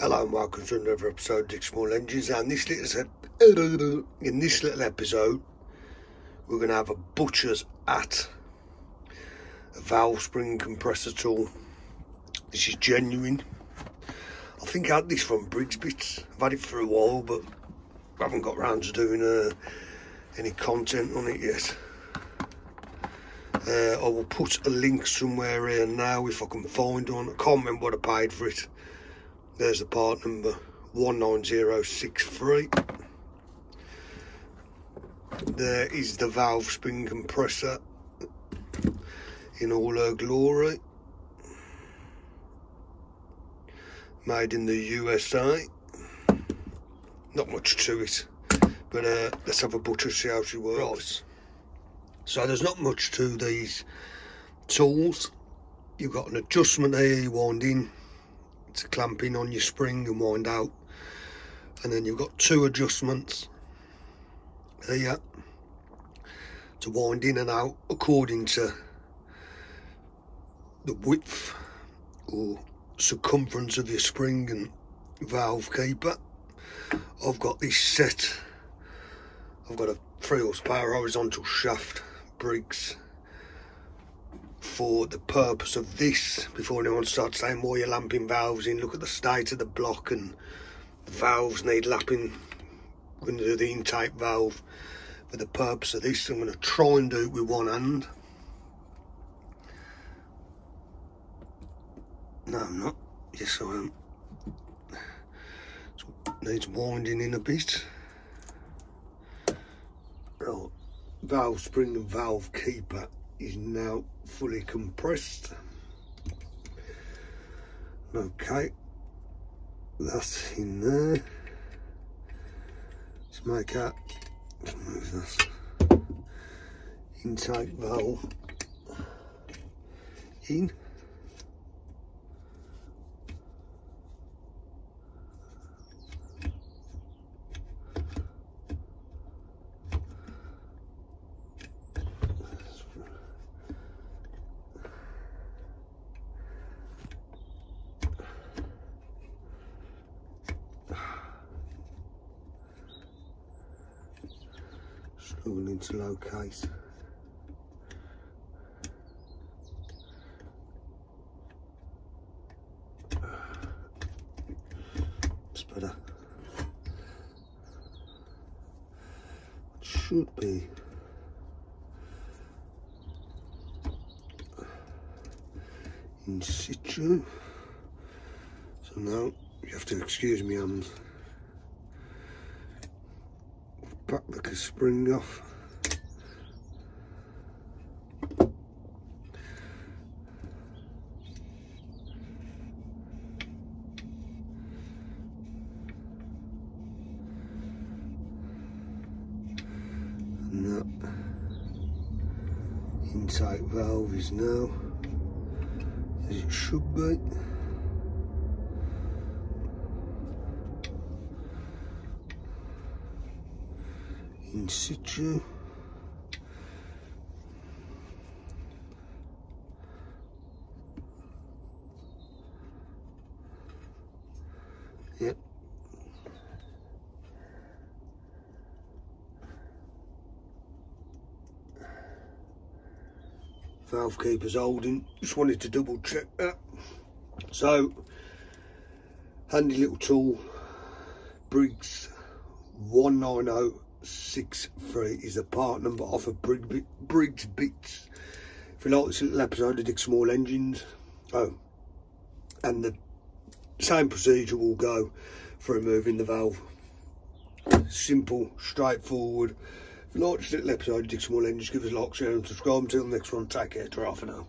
Hello and welcome to another episode of Dick's Small Engines. And this little in this little episode, we're going to have a butcher's at a valve spring compressor tool. This is genuine. I think I had this from Briggs Bits. I've had it for a while, but I haven't got round to doing uh, any content on it yet. Uh, I will put a link somewhere here now if I can find one. I can't remember what I paid for it. There's the part number 19063. There is the valve spring compressor in all her glory. Made in the USA. Not much to it, but uh, let's have a butcher see how she works. Right. So there's not much to these tools. You've got an adjustment here, you wind in to clamp in on your spring and wind out. And then you've got two adjustments here to wind in and out according to the width or circumference of your spring and valve keeper. I've got this set. I've got a 3 horsepower horizontal shaft Briggs for the purpose of this before anyone starts saying why you're lapping valves in? Look at the state of the block and the valves need lapping. Going to do the intake valve for the purpose of this. I'm going to try and do it with one hand. No I'm not. Yes I am. So needs winding in a bit. Right. Valve spring and valve keeper is now fully compressed. Okay, that's in there. Let's make that, let's move this intake valve in. Struggling to locate. It's better. It should be in situ. So now you have to excuse me hands back the spring off. And that intake valve is now as it should be. In situ. Yep. Valve keeper's holding, just wanted to double check that. So, handy little tool, Briggs 190 six three is the part number off of Brig, Briggs Bits. If you like this little episode, I Dick's Small Engines. Oh, and the same procedure will go for removing the valve. Simple, straightforward. If you like this little episode, dig small engines, give us a like, share and subscribe. Until the next one, take care. Ta for now.